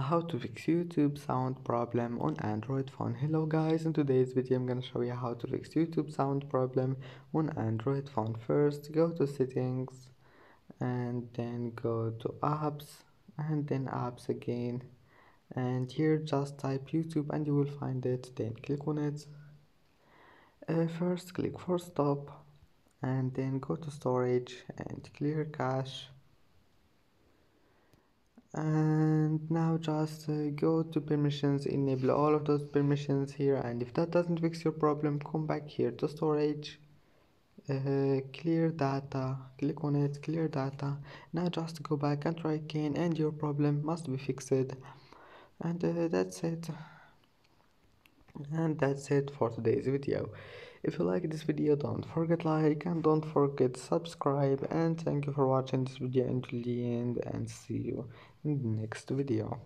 how to fix youtube sound problem on android phone. Hello guys. In today's video i'm gonna show you how to fix youtube sound problem on android phone. First go to settings and then go to apps and then apps again. And here just type youtube and you will find it. Then click on it. Uh, first click force stop and then go to storage and clear cache. And now just uh, go to permissions enable all of those permissions here and if that doesn't fix your problem come back here to storage. Uh, clear data click on it clear data. Now just go back and try again and your problem must be fixed. And uh, that's it and that's it for today's video. If you like this video don't forget like and don't forget subscribe. And thank you for watching this video until the end and see you in the next video